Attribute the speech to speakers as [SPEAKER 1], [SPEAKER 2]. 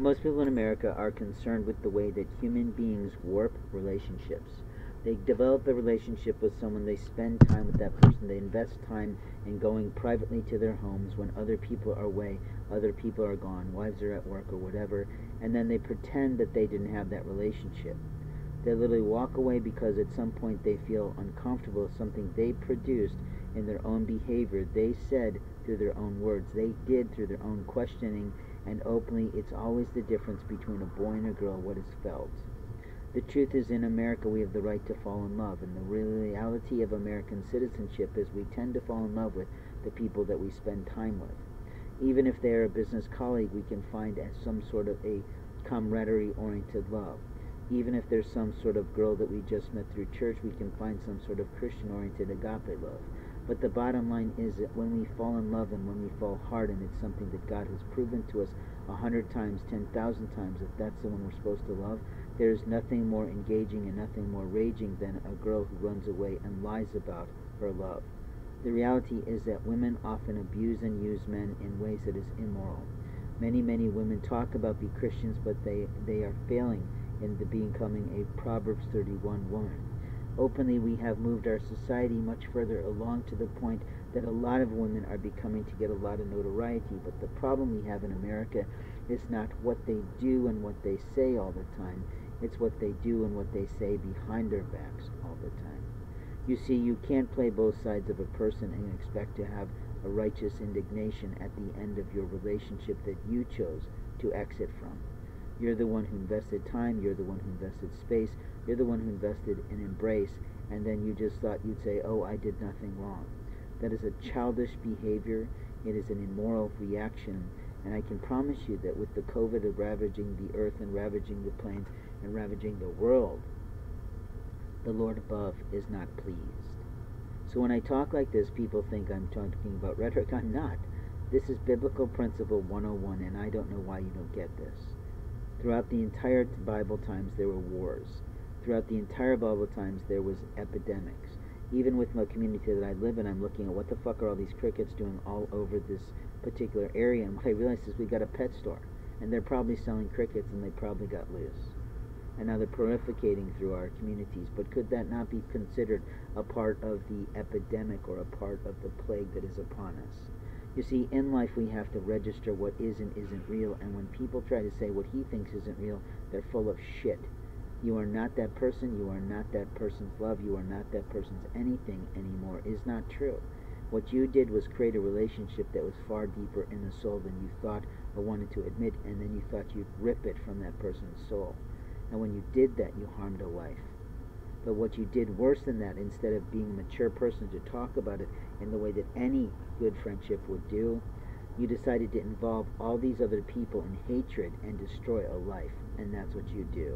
[SPEAKER 1] Most people in America are concerned with the way that human beings warp relationships. They develop a relationship with someone, they spend time with that person, they invest time in going privately to their homes when other people are away, other people are gone, wives are at work or whatever, and then they pretend that they didn't have that relationship. They literally walk away because at some point they feel uncomfortable with something they produced in their own behavior, they said through their own words, they did through their own questioning, and openly it's always the difference between a boy and a girl, what is felt. The truth is, in America, we have the right to fall in love, and the reality of American citizenship is we tend to fall in love with the people that we spend time with. Even if they're a business colleague, we can find some sort of a camaraderie oriented love. Even if there's some sort of girl that we just met through church, we can find some sort of Christian oriented agape love. But the bottom line is that when we fall in love and when we fall hard, and it's something that God has proven to us a hundred times, ten thousand times, that that's the one we're supposed to love, there is nothing more engaging and nothing more raging than a girl who runs away and lies about her love. The reality is that women often abuse and use men in ways that is immoral. Many, many women talk about being Christians, but they, they are failing in the becoming a Proverbs 31 woman. Openly, we have moved our society much further along to the point that a lot of women are becoming to get a lot of notoriety. But the problem we have in America is not what they do and what they say all the time, it's what they do and what they say behind their backs all the time. You see, you can't play both sides of a person and expect to have a righteous indignation at the end of your relationship that you chose to exit from. You're the one who invested time, you're the one who invested space, you're the one who invested in embrace, and then you just thought you'd say, oh, I did nothing wrong. That is a childish behavior. It is an immoral reaction. And I can promise you that with the COVID of ravaging the earth and ravaging the plains and ravaging the world, the Lord above is not pleased. So when I talk like this, people think I'm talking about rhetoric. I'm not. This is Biblical Principle 101, and I don't know why you don't get this. Throughout the entire Bible times, there were wars. Throughout the entire Bible times, there was epidemics. Even with my community that I live in, I'm looking at what the fuck are all these crickets doing all over this particular area. And what I realized is we got a pet store, and they're probably selling crickets, and they probably got loose. And now they're prolificating through our communities. But could that not be considered a part of the epidemic or a part of the plague that is upon us? You see, in life we have to register what is and isn't real, and when people try to say what he thinks isn't real, they're full of shit. You are not that person, you are not that person's love, you are not that person's anything anymore, is not true. What you did was create a relationship that was far deeper in the soul than you thought or wanted to admit, and then you thought you'd rip it from that person's soul. And when you did that, you harmed a life. But what you did worse than that, instead of being a mature person to talk about it in the way that any good friendship would do, you decided to involve all these other people in hatred and destroy a life. And that's what you do.